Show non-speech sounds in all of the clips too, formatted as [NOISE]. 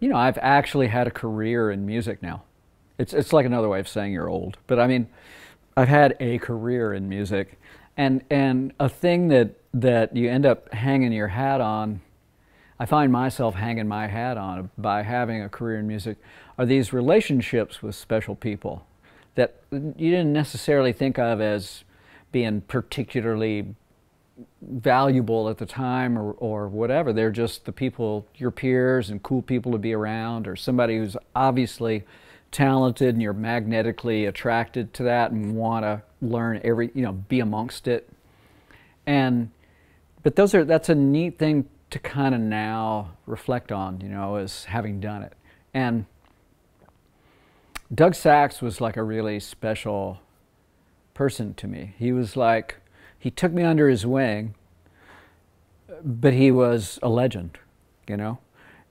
you know, I've actually had a career in music now. It's, it's like another way of saying you're old. But I mean, I've had a career in music. And, and a thing that, that you end up hanging your hat on, I find myself hanging my hat on by having a career in music, are these relationships with special people that you didn't necessarily think of as being particularly valuable at the time or, or whatever. They're just the people, your peers and cool people to be around, or somebody who's obviously talented and you're magnetically attracted to that and want to learn every, you know, be amongst it. And, but those are, that's a neat thing to kind of now reflect on, you know, as having done it. And Doug Sax was like a really special person to me. He was like, he took me under his wing, but he was a legend, you know?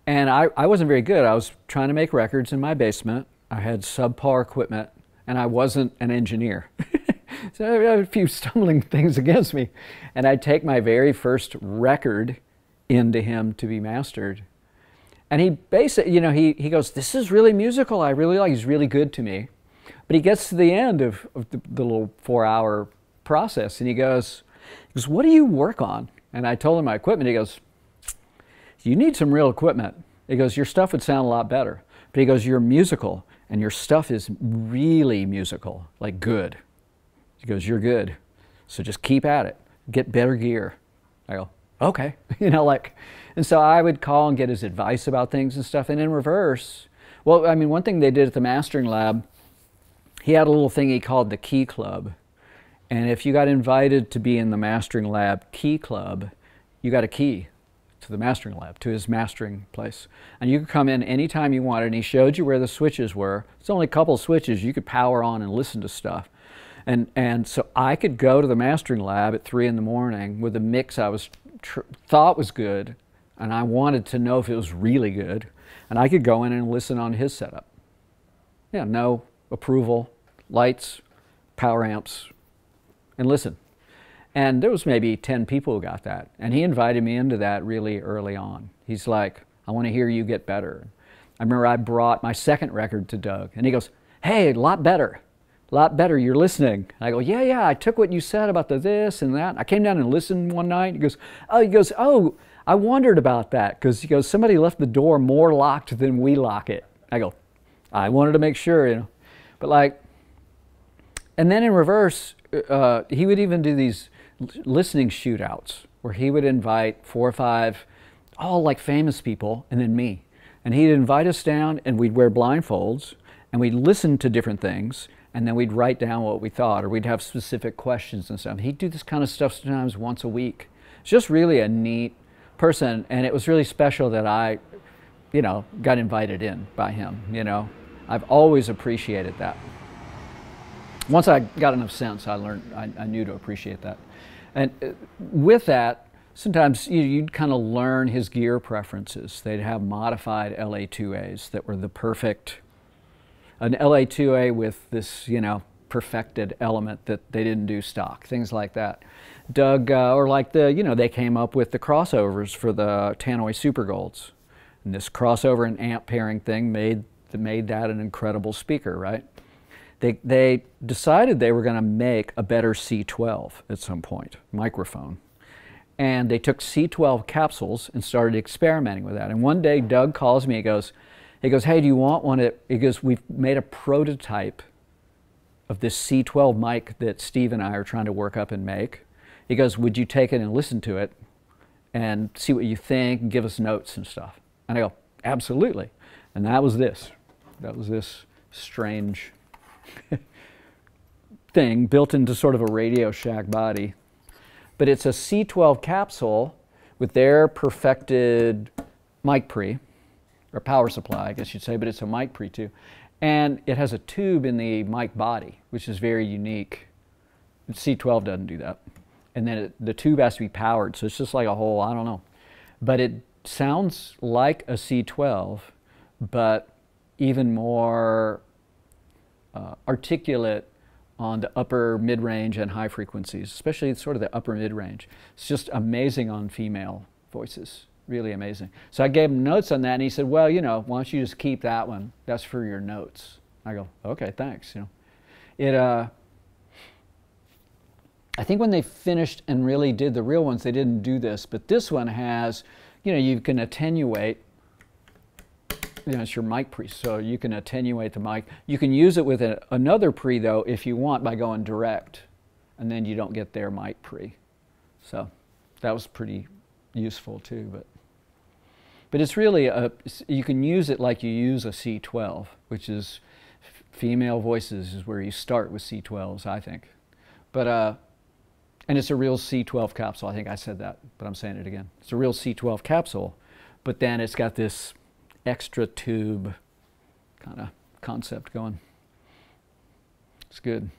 And I, I wasn't very good. I was trying to make records in my basement. I had subpar equipment, and I wasn't an engineer. [LAUGHS] so I had a few [LAUGHS] stumbling things against me. And I'd take my very first record into him to be mastered. And he basically, you know, he, he goes, This is really musical. I really like He's really good to me. But he gets to the end of, of the, the little four hour process and he goes, he goes, What do you work on? And I told him my equipment. He goes, You need some real equipment. He goes, Your stuff would sound a lot better. But he goes, You're musical and your stuff is really musical, like good. He goes, You're good. So just keep at it. Get better gear. I go, Okay. [LAUGHS] you know, like, and so I would call and get his advice about things and stuff. And in reverse, well, I mean, one thing they did at the mastering lab, he had a little thing he called the Key Club. And if you got invited to be in the mastering lab key club, you got a key to the mastering lab, to his mastering place. And you could come in anytime you wanted, and he showed you where the switches were. It's only a couple switches. You could power on and listen to stuff. And, and so I could go to the mastering lab at 3 in the morning with a mix I was thought was good, and I wanted to know if it was really good. And I could go in and listen on his setup. Yeah, no approval, lights, power amps, and listen. And there was maybe 10 people who got that. And he invited me into that really early on. He's like, I want to hear you get better. I remember I brought my second record to Doug, and he goes, Hey, a lot better. A lot better. You're listening. I go, Yeah, yeah. I took what you said about the this and that. I came down and listened one night. He goes, Oh, he goes, Oh, I wondered about that because he goes, Somebody left the door more locked than we lock it. I go, I wanted to make sure, you know. But like, and then in reverse, uh, he would even do these listening shootouts where he would invite four or five, all like famous people, and then me. And he'd invite us down, and we'd wear blindfolds, and we'd listen to different things, and then we'd write down what we thought, or we'd have specific questions and stuff. He'd do this kind of stuff sometimes once a week. It's just really a neat person, and it was really special that I, you know, got invited in by him. You know, I've always appreciated that once I got enough sense, I learned, I, I knew to appreciate that. And uh, with that, sometimes you'd kind of learn his gear preferences. They'd have modified LA2As that were the perfect, an LA2A with this, you know, perfected element that they didn't do stock, things like that. Doug, uh, or like the, you know, they came up with the crossovers for the Tannoy Super Golds. And this crossover and amp pairing thing made, made that an incredible speaker, right? They, they decided they were going to make a better C12 at some point, microphone. And they took C12 capsules and started experimenting with that. And one day Doug calls me, he goes, he goes, hey, do you want one? He goes, we've made a prototype of this C12 mic that Steve and I are trying to work up and make. He goes, would you take it and listen to it and see what you think and give us notes and stuff? And I go, absolutely. And that was this. That was this strange [LAUGHS] thing built into sort of a Radio Shack body. But it's a C12 capsule with their perfected mic pre, or power supply, I guess you'd say, but it's a mic pre too. And it has a tube in the mic body, which is very unique. C12 doesn't do that. And then it, the tube has to be powered, so it's just like a whole, I don't know. But it sounds like a C12, but even more uh, articulate on the upper mid-range and high frequencies, especially sort of the upper mid-range. It's just amazing on female voices. really amazing. So I gave him notes on that, and he said, "Well, you know, why don't you just keep that one? That's for your notes." I go, "Okay, thanks." You know, it. Uh, I think when they finished and really did the real ones, they didn't do this, but this one has, you know, you can attenuate. You know, it's your mic pre, so you can attenuate the mic. You can use it with a, another pre though, if you want, by going direct, and then you don't get their mic pre. So that was pretty useful too. But but it's really a you can use it like you use a C12, which is female voices is where you start with C12s, I think. But uh, and it's a real C12 capsule. I think I said that, but I'm saying it again. It's a real C12 capsule, but then it's got this extra tube kind of concept going. It's good.